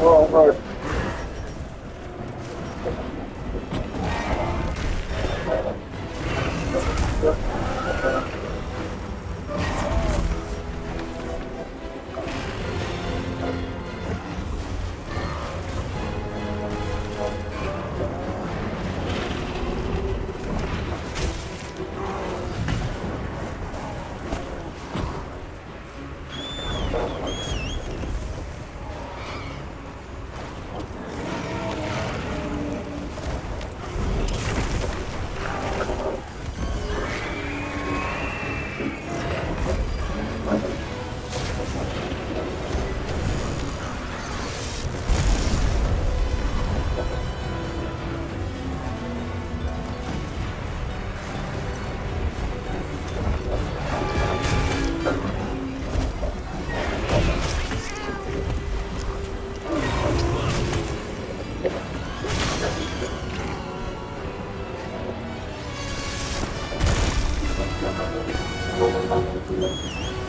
Oh, right. 本当だ。